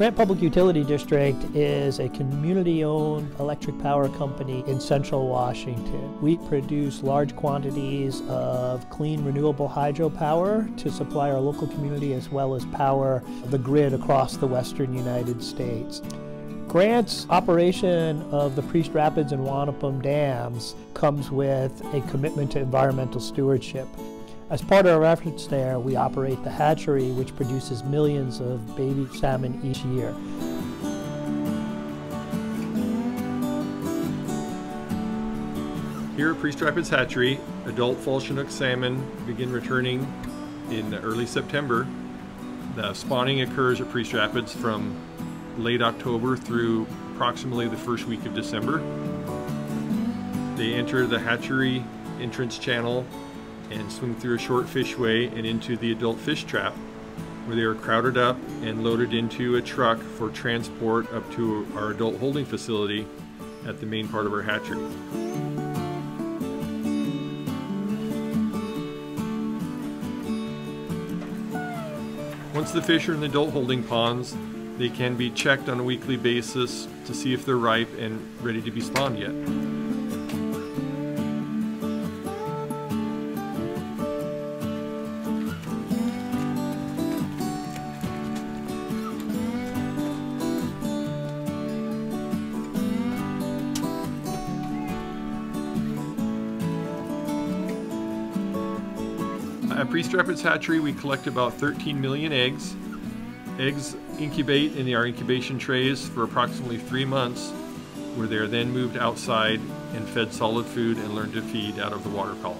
Grant Public Utility District is a community owned electric power company in central Washington. We produce large quantities of clean renewable hydropower to supply our local community as well as power the grid across the western United States. Grant's operation of the Priest Rapids and Wanapum dams comes with a commitment to environmental stewardship. As part of our efforts there, we operate the hatchery, which produces millions of baby salmon each year. Here at Priest Rapids Hatchery, adult fall Chinook salmon begin returning in early September. The spawning occurs at Priest Rapids from late October through approximately the first week of December. They enter the hatchery entrance channel and swim through a short fishway and into the adult fish trap where they are crowded up and loaded into a truck for transport up to our adult holding facility at the main part of our hatchery. Once the fish are in the adult holding ponds, they can be checked on a weekly basis to see if they're ripe and ready to be spawned yet. At Priest Rapids Hatchery, we collect about 13 million eggs. Eggs incubate in our incubation trays for approximately three months, where they are then moved outside and fed solid food and learn to feed out of the water column.